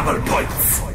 Double points!